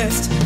best